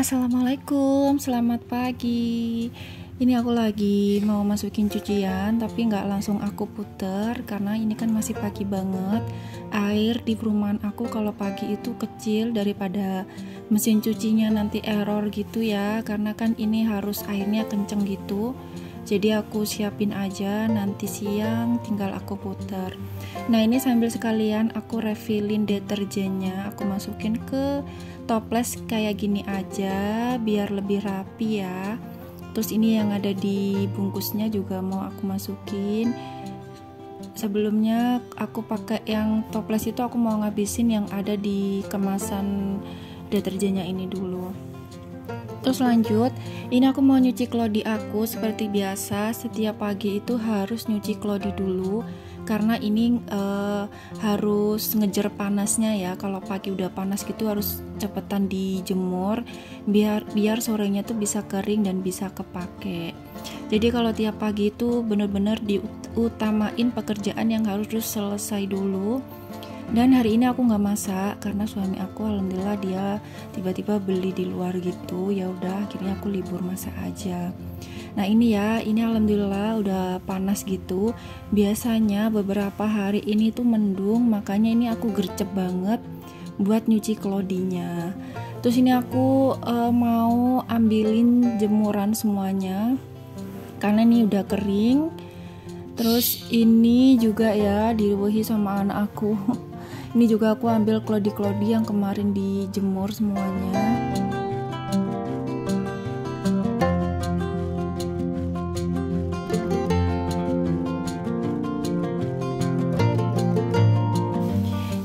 Assalamualaikum, selamat pagi. Ini aku lagi mau masukin cucian, tapi nggak langsung aku puter karena ini kan masih pagi banget. Air di perumahan aku kalau pagi itu kecil daripada mesin cucinya nanti error gitu ya, karena kan ini harus airnya kenceng gitu. Jadi aku siapin aja nanti siang tinggal aku puter. Nah ini sambil sekalian aku refillin deterjennya, aku masukin ke toples kayak gini aja biar lebih rapi ya. Terus ini yang ada di bungkusnya juga mau aku masukin. Sebelumnya aku pakai yang toples itu aku mau ngabisin yang ada di kemasan deterjennya ini dulu terus lanjut ini aku mau nyuci klodi aku seperti biasa. Setiap pagi itu harus nyuci klodi dulu karena ini uh, harus ngejar panasnya ya. Kalau pagi udah panas gitu harus cepetan dijemur biar biar sorenya tuh bisa kering dan bisa kepake. Jadi kalau tiap pagi itu bener-bener diutamain pekerjaan yang harus selesai dulu dan hari ini aku nggak masak karena suami aku alhamdulillah dia tiba-tiba beli di luar gitu. Ya udah akhirnya aku libur masak aja. Nah ini ya ini alhamdulillah udah panas gitu. Biasanya beberapa hari ini tuh mendung makanya ini aku gercep banget buat nyuci klodinya terus ini aku uh, mau ambilin jemuran semuanya. Karena ini udah kering. Terus ini juga ya dirubuhi sama anak aku ini juga aku ambil klodi-klodi yang kemarin dijemur semuanya.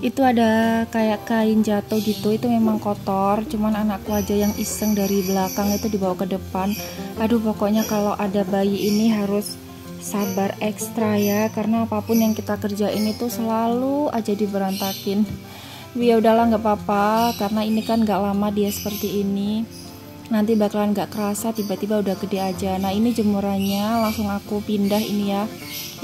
Itu ada kayak kain jatuh gitu itu memang kotor. Cuman anakku aja yang iseng dari belakang itu dibawa ke depan. Aduh pokoknya kalau ada bayi ini harus sabar ekstra ya karena apa pun yang kita kerjain itu selalu aja diberantakin. Ya udahlah nggak apa-apa karena ini kan nggak lama dia seperti ini. Nanti bakalan nggak kerasa tiba-tiba udah gede aja. Nah ini jemurannya langsung aku pindah ini ya.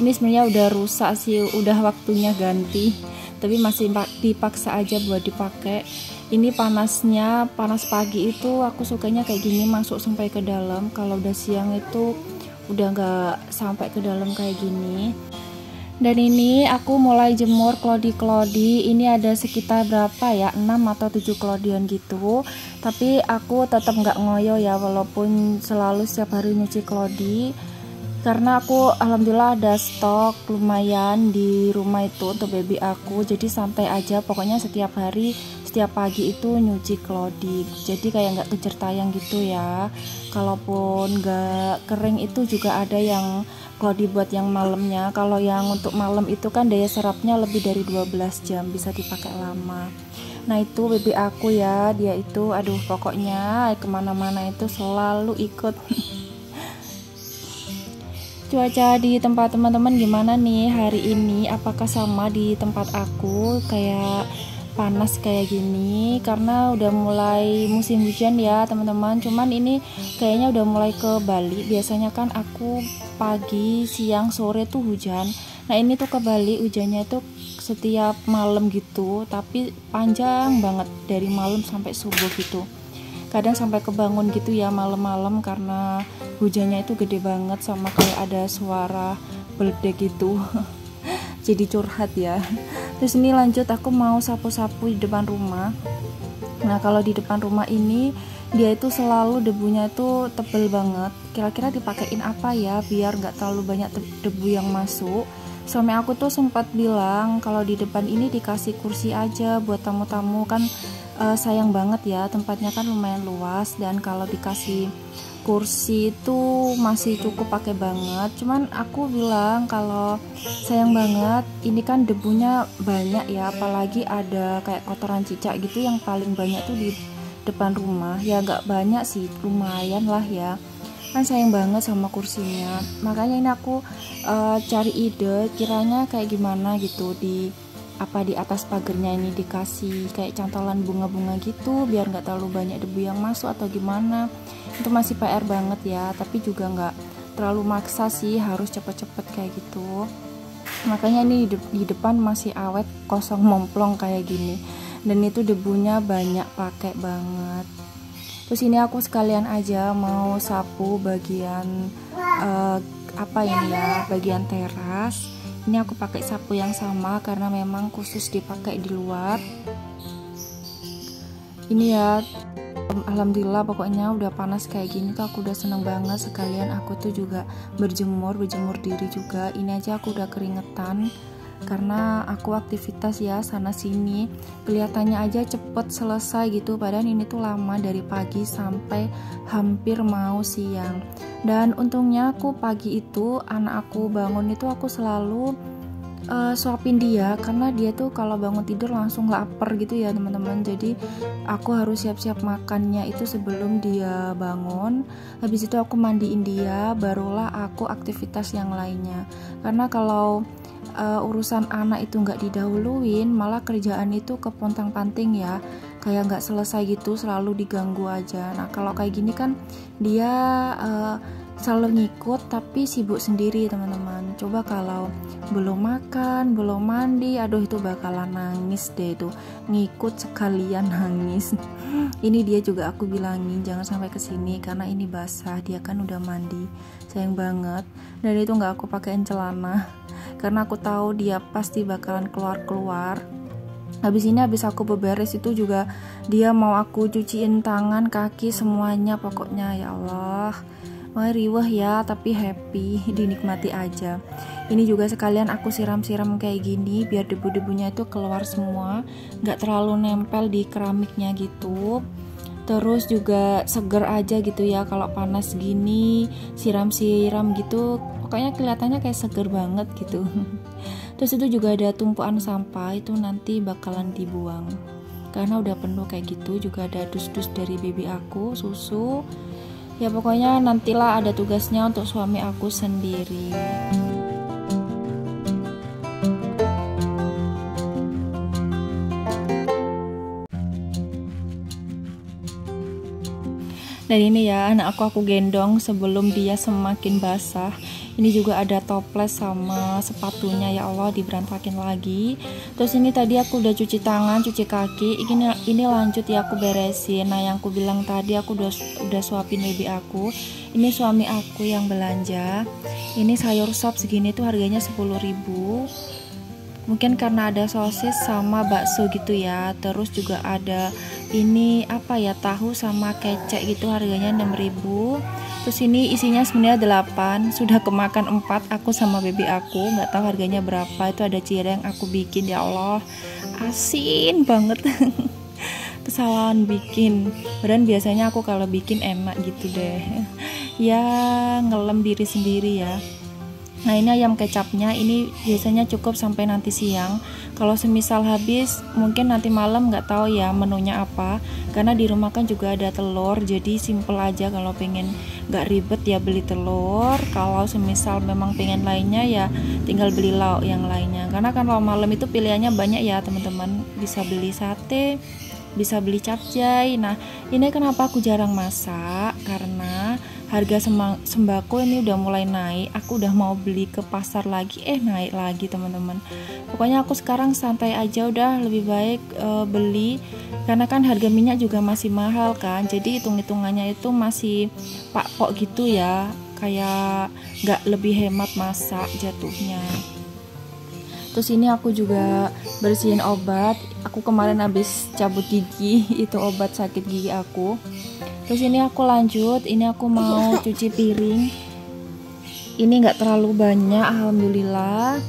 Ini sebenarnya udah rusak sih udah waktunya ganti. Tapi masih dipaksa aja buat dipakai. Ini panasnya panas pagi itu aku sukanya kayak gini masuk sampai ke dalam. Kalau udah siang itu udah nggak sampai ke dalam kayak gini. Dan ini aku mulai jemur klodi-klodi ini ada sekitar berapa ya? 6 atau 7 klodian gitu. Tapi aku tetap nggak ngoyo ya walaupun selalu setiap hari nyuci klodi karena aku alhamdulillah ada stok lumayan di rumah itu untuk baby aku. Jadi santai aja. Pokoknya setiap hari setiap pagi itu nyuci klodi jadi kayak nggak kejar tayang gitu ya. Kalaupun nggak kering itu juga ada yang klodi buat yang malamnya. Kalau yang untuk malam itu kan daya serapnya lebih dari 12 jam bisa dipakai lama. Nah itu baby aku ya. Dia itu aduh pokoknya ke mana-mana itu selalu ikut. Cuaca di tempat teman-teman gimana nih hari ini? Apakah sama di tempat aku? Kayak panas kayak gini karena udah mulai musim hujan ya teman-teman. Cuman ini kayaknya udah mulai ke Bali. Biasanya kan aku pagi siang sore tuh hujan. Nah ini tuh ke Bali hujannya tuh setiap malam gitu tapi panjang banget dari malam sampai subuh gitu. Kadang sampai kebangun gitu ya malam-malam karena hujannya itu gede banget sama kayak ada suara beledek gitu. Jadi curhat ya terus ini lanjut aku mau sapu-sapu di depan rumah. Nah kalau di depan rumah ini dia itu selalu debunya itu tebel banget. Kira-kira dipakein apa ya biar nggak terlalu banyak debu yang masuk. Suami aku tuh sempat bilang kalau di depan ini dikasih kursi aja buat tamu-tamu. Kan uh, sayang banget ya tempatnya kan lumayan luas dan kalau dikasih kursi itu masih cukup pakai banget. Cuman aku bilang kalau sayang banget ini kan debunya banyak ya apalagi ada kayak kotoran cicak gitu yang paling banyak tuh di depan rumah. Ya nggak banyak sih lumayan lah ya. Kan sayang banget sama kursinya. Makanya ini aku uh, cari ide kiranya kayak gimana gitu di apa di atas pagernya ini dikasih kayak cantolan bunga-bunga gitu biar nggak terlalu banyak debu yang masuk atau gimana. Itu masih PR banget ya tapi juga nggak terlalu maksa sih harus cepet-cepet kayak gitu. Makanya ini di, depan masih awet kosong momplong kayak gini. Dan itu debunya banyak pakai banget. Terus ini aku sekalian aja mau sapu bagian uh, apa ini ya bagian teras ini aku pakai sapu yang sama karena memang khusus dipakai di luar. Ini ya Alhamdulillah pokoknya udah panas kayak gini tuh aku udah seneng banget. Sekalian aku tuh juga berjemur berjemur diri juga. Ini aja aku udah keringetan karena aku aktivitas ya sana sini. Kelihatannya aja cepet selesai gitu padahal ini tuh lama dari pagi sampai hampir mau siang. Dan untungnya aku pagi itu anak aku bangun itu aku selalu uh, suapin dia. Karena dia tuh kalau bangun tidur langsung lapar gitu ya teman-teman. Jadi aku harus siap-siap makannya itu sebelum dia bangun. Habis itu aku mandiin dia barulah aku aktivitas yang lainnya. Karena kalau uh, urusan anak itu nggak didahuluin malah kerjaan itu kepontang panting ya. Kayak nggak selesai gitu selalu diganggu aja. Nah kalau kayak gini kan dia uh, selalu ngikut tapi sibuk sendiri teman-teman. Coba kalau belum makan belum mandi aduh itu bakalan nangis deh itu. Ngikut sekalian nangis. Ini dia juga aku bilangin jangan sampai ke sini karena ini basah dia kan udah mandi. Sayang banget. Dan itu nggak aku pakein celana. Karena aku tahu dia pasti bakalan keluar-keluar. Habis ini habis aku beberes itu juga dia mau aku cuciin tangan kaki semuanya pokoknya. Ya Allah Wah riwah ya tapi happy dinikmati aja. Ini juga sekalian aku siram-siram kayak gini biar debu-debunya itu keluar semua nggak terlalu nempel di keramiknya gitu. Terus juga seger aja gitu ya kalau panas gini siram-siram gitu pokoknya kelihatannya kayak seger banget gitu. Terus itu juga ada tumpuan sampah itu nanti bakalan dibuang. Karena udah penuh kayak gitu juga ada dus-dus dari baby aku susu ya pokoknya nantilah ada tugasnya untuk suami aku sendiri. Dan ini ya anak aku aku gendong sebelum dia semakin basah ini juga ada toples sama sepatunya ya Allah diberantakin lagi. Terus ini tadi aku udah cuci tangan cuci kaki. Ini ini lanjut ya aku beresin. Nah yang aku bilang tadi aku udah udah suapin baby aku. Ini suami aku yang belanja. Ini sayur sop segini tuh harganya 10.000 mungkin karena ada sosis sama bakso gitu ya. Terus juga ada ini apa ya tahu sama kecek gitu harganya 6000 terus ini isinya sebenarnya 8 sudah kemakan 4 aku sama baby aku nggak tahu harganya berapa. Itu ada cireng aku bikin ya Allah. Asin banget. Kesalahan bikin. Dan biasanya aku kalau bikin enak gitu deh. Ya ngelem diri sendiri ya. Nah ini ayam kecapnya ini biasanya cukup sampai nanti siang. Kalau semisal habis mungkin nanti malam nggak tahu ya menunya apa. Karena di rumah kan juga ada telur jadi simple aja kalau pengen nggak ribet ya beli telur. Kalau semisal memang pengen lainnya ya tinggal beli lauk yang lainnya. Karena kan kalau malam itu pilihannya banyak ya teman-teman bisa beli sate bisa beli capcay. Nah, ini kenapa aku jarang masak? Karena harga sembako ini udah mulai naik aku udah mau beli ke pasar lagi. Eh naik lagi teman-teman. Pokoknya aku sekarang santai aja udah lebih baik uh, beli. Karena kan harga minyak juga masih mahal kan. Jadi hitung-hitungannya itu masih pak pok gitu ya. Kayak nggak lebih hemat masak jatuhnya. Terus ini aku juga bersihin obat. Aku kemarin habis cabut gigi itu obat sakit gigi aku terus ini aku lanjut ini aku mau cuci piring. Ini nggak terlalu banyak alhamdulillah.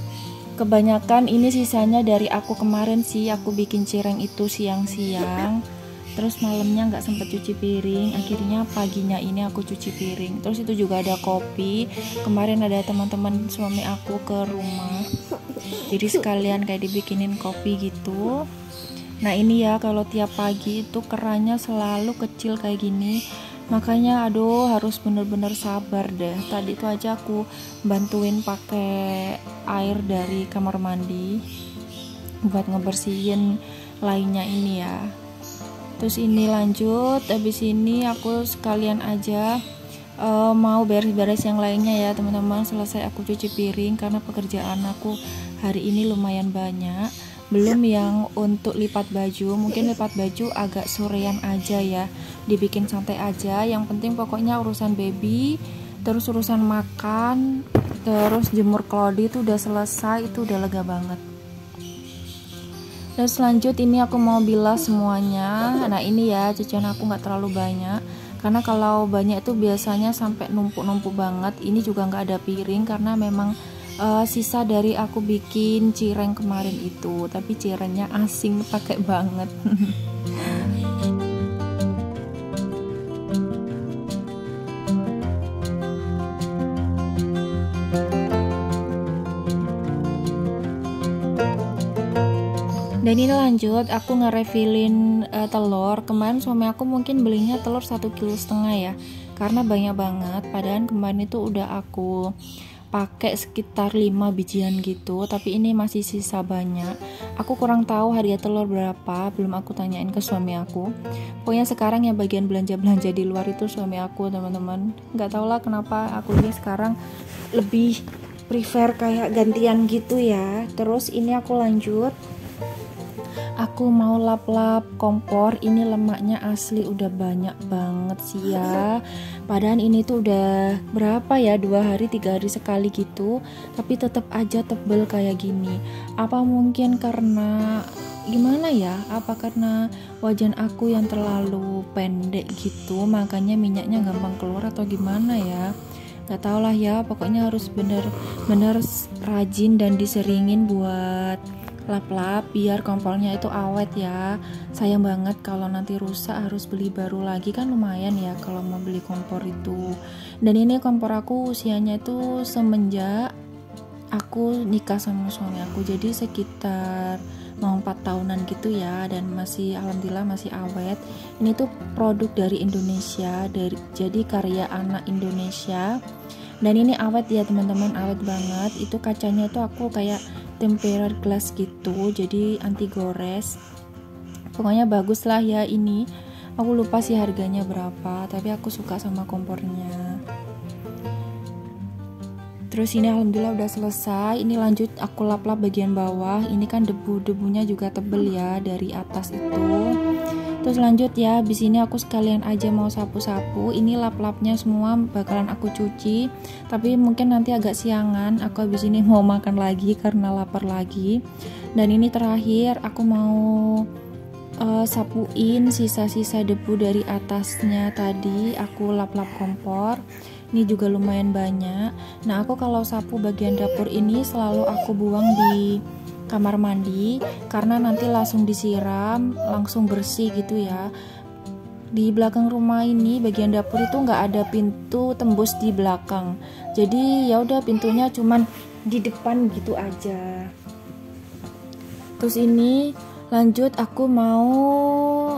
Kebanyakan ini sisanya dari aku kemarin sih aku bikin cireng itu siang-siang. Terus malamnya nggak sempet cuci piring akhirnya paginya ini aku cuci piring. Terus itu juga ada kopi. Kemarin ada teman-teman suami aku ke rumah. Jadi sekalian kayak dibikinin kopi gitu Nah ini ya kalau tiap pagi itu kerannya selalu kecil kayak gini. Makanya aduh harus bener-bener sabar deh. Tadi itu aja aku bantuin pakai air dari kamar mandi buat ngebersihin lainnya ini ya. Terus ini lanjut habis ini aku sekalian aja uh, mau beres-beres yang lainnya ya teman-teman. Selesai aku cuci piring karena pekerjaan aku hari ini lumayan banyak belum yang untuk lipat baju mungkin lipat baju agak sorean aja ya. Dibikin santai aja yang penting pokoknya urusan baby terus urusan makan terus jemur klodi itu udah selesai itu udah lega banget. Dan selanjut ini aku mau bilas semuanya. Nah ini ya cucian aku nggak terlalu banyak. Karena kalau banyak itu biasanya sampai numpuk-numpuk banget. Ini juga nggak ada piring karena memang uh, sisa dari aku bikin cireng kemarin itu tapi cirengnya asing pakai banget. Dan ini lanjut aku ngerefilin uh, telur. Kemarin suami aku mungkin belinya telur satu kilo setengah ya karena banyak banget. Padahal kemarin itu udah aku pakai sekitar 5 bijian gitu tapi ini masih sisa banyak. Aku kurang tahu harga telur berapa belum aku tanyain ke suami aku. Pokoknya sekarang yang bagian belanja-belanja di luar itu suami aku teman-teman. Nggak tau lah kenapa aku ini sekarang lebih prefer kayak gantian gitu ya. Terus ini aku lanjut aku mau lap-lap kompor. Ini lemaknya asli udah banyak banget sih ya. Padahal ini tuh udah berapa ya? Dua hari tiga hari sekali gitu. Tapi tetap aja tebel kayak gini. Apa mungkin karena gimana ya? Apa karena wajan aku yang terlalu pendek gitu? Makanya minyaknya gampang keluar atau gimana ya? Gak tau lah ya. Pokoknya harus bener-bener rajin dan diseringin buat lap-lap biar kompornya itu awet ya. Sayang banget kalau nanti rusak harus beli baru lagi. Kan lumayan ya kalau mau beli kompor itu. Dan ini kompor aku usianya itu semenjak aku nikah sama suami aku. Jadi sekitar mau 4 tahunan gitu ya. Dan masih alhamdulillah masih awet. Ini tuh produk dari Indonesia dari jadi karya anak Indonesia. Dan ini awet ya teman-teman. Awet banget. Itu kacanya tuh aku kayak tempered glass gitu jadi anti gores. Pokoknya bagus lah ya ini. Aku lupa sih harganya berapa tapi aku suka sama kompornya. Terus ini alhamdulillah udah selesai. Ini lanjut aku lap-lap bagian bawah. Ini kan debu-debunya juga tebel ya dari atas itu terus lanjut ya habis ini aku sekalian aja mau sapu-sapu. Ini lap-lapnya semua bakalan aku cuci. Tapi mungkin nanti agak siangan aku habis ini mau makan lagi karena lapar lagi. Dan ini terakhir aku mau uh, sapuin sisa-sisa debu dari atasnya tadi. Aku lap-lap kompor. Ini juga lumayan banyak. Nah aku kalau sapu bagian dapur ini selalu aku buang di kamar mandi karena nanti langsung disiram langsung bersih gitu ya. Di belakang rumah ini bagian dapur itu nggak ada pintu tembus di belakang. Jadi ya udah pintunya cuman di depan gitu aja. Terus ini lanjut aku mau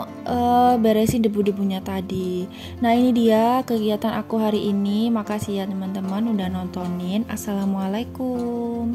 uh, beresin debu-debunya tadi. Nah ini dia kegiatan aku hari ini. Makasih ya teman-teman udah nontonin. Assalamualaikum